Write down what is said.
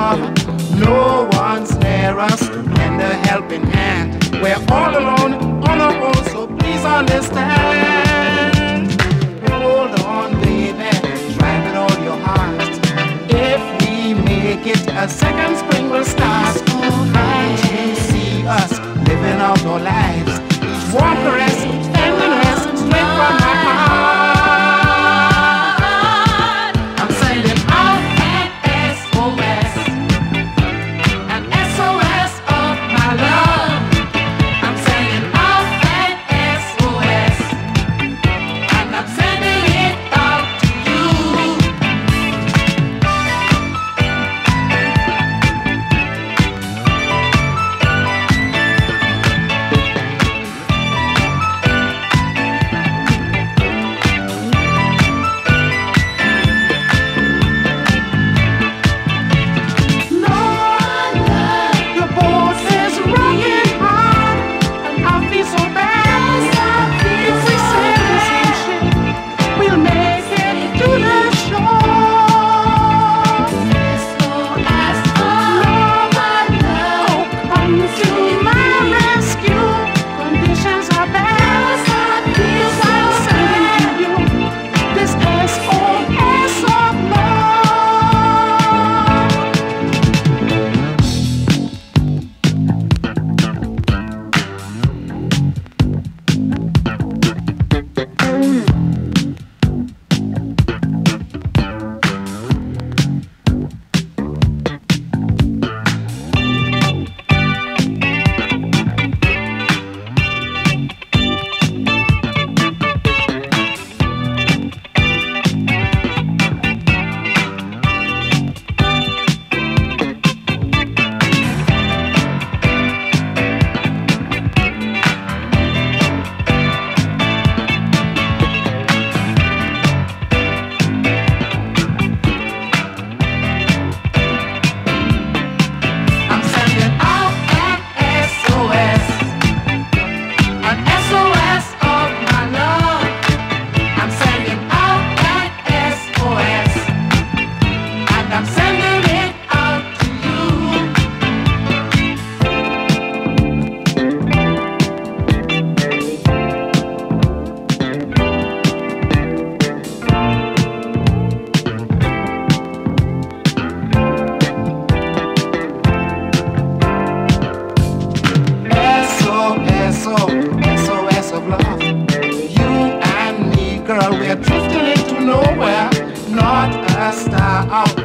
far. No one's near us, lend a helping hand. We're all alone on our own, so please understand. Hold on, baby, try with all your heart. If we make it, a second out.